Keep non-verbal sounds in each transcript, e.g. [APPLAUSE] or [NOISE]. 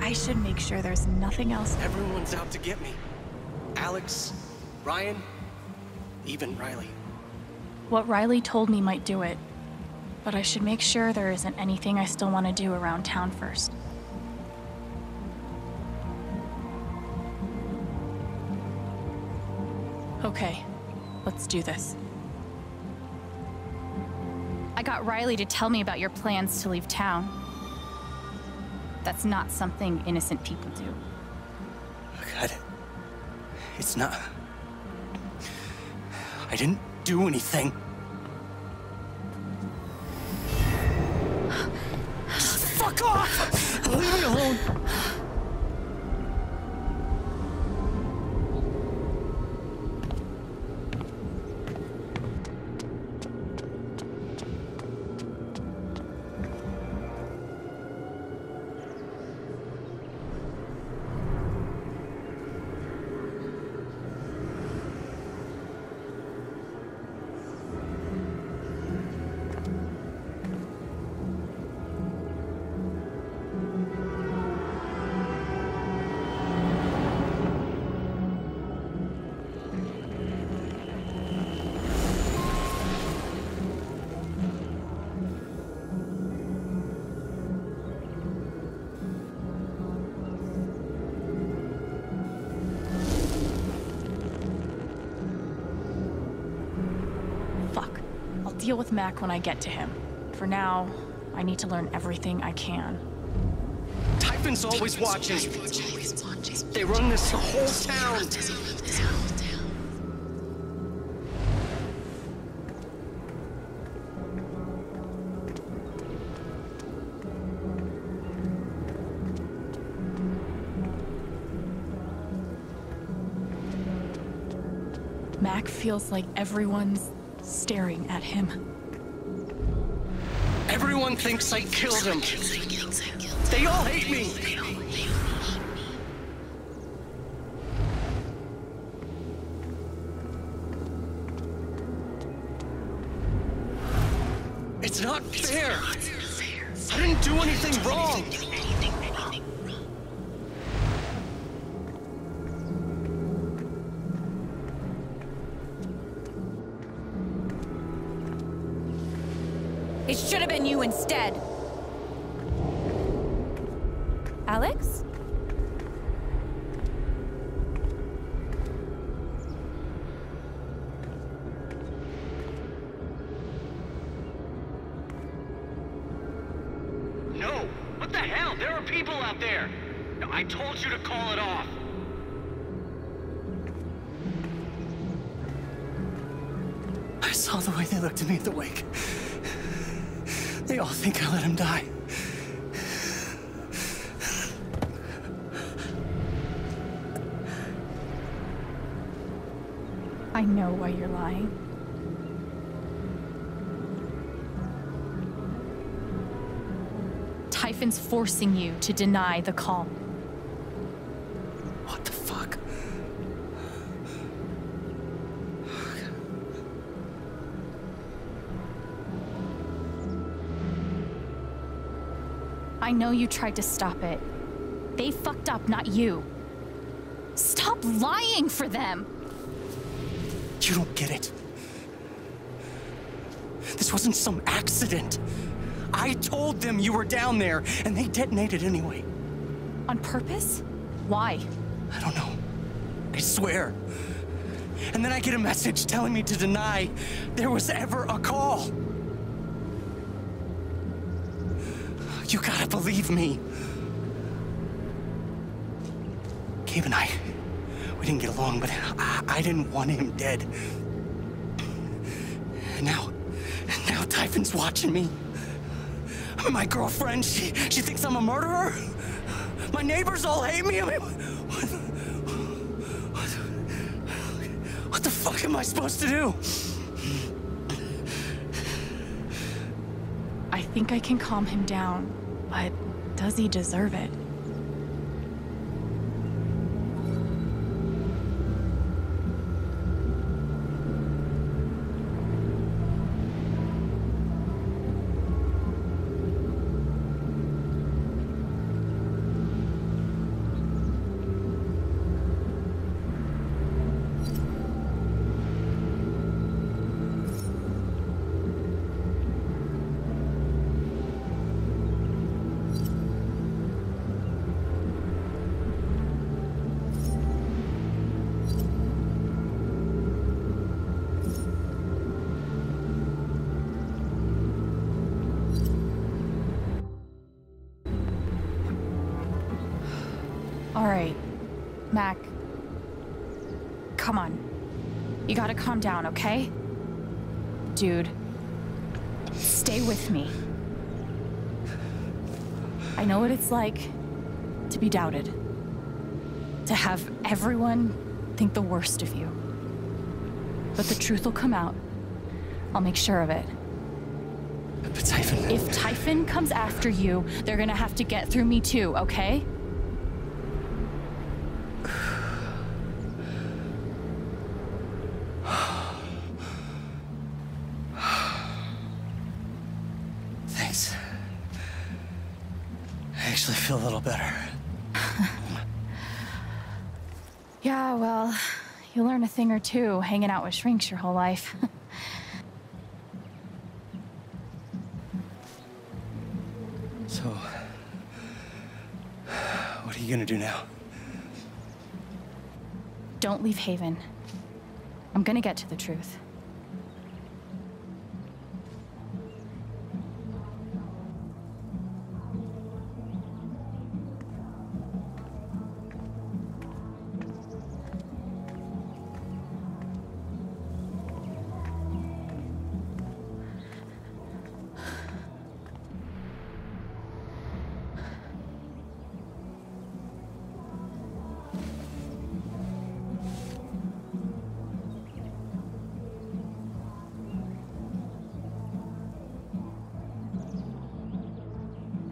I should make sure there's nothing else. Everyone's out to get me. Alex, Ryan, even Riley. What Riley told me might do it, but I should make sure there isn't anything I still want to do around town first. Okay, let's do this. I got Riley to tell me about your plans to leave town. That's not something innocent people do. God. It's not. I didn't do anything. Just fuck off! Leave me alone! Deal with Mac when I get to him. For now, I need to learn everything I can. Typhon's always watching. They run this whole town. Mac feels like everyone's staring at him. Everyone thinks I killed him. They all hate me. It's not fair. I didn't do anything wrong. It should have been you instead. Alex? No. What the hell? There are people out there. I told you to call it off. I saw the way they looked at me at the wake. They all think I let him die. I know why you're lying. Typhon's forcing you to deny the call. I know you tried to stop it. They fucked up, not you. Stop lying for them! You don't get it. This wasn't some accident. I told them you were down there, and they detonated anyway. On purpose? Why? I don't know. I swear. And then I get a message telling me to deny there was ever a call. You gotta believe me. Gabe and I, we didn't get along, but I, I didn't want him dead. And now, now Typhon's watching me. My girlfriend, she, she thinks I'm a murderer. My neighbors all hate me. I mean, what, what, what the fuck am I supposed to do? I think I can calm him down, but does he deserve it? Mac, come on. You gotta calm down, okay? Dude, stay with me. I know what it's like to be doubted, to have everyone think the worst of you. But the truth will come out. I'll make sure of it. But Typhon. If Typhon comes after you, they're gonna have to get through me too, okay? Actually feel a little better. [LAUGHS] Yeah, well, you learn a thing or two hanging out with shrinks your whole life. [LAUGHS] So, what are you gonna do now? Don't leave Haven. I'm gonna get to the truth.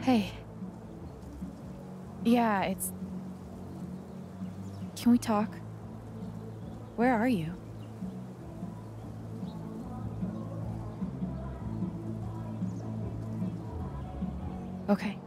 Hey. Yeah, it's. Can we talk? Where are you? Okay.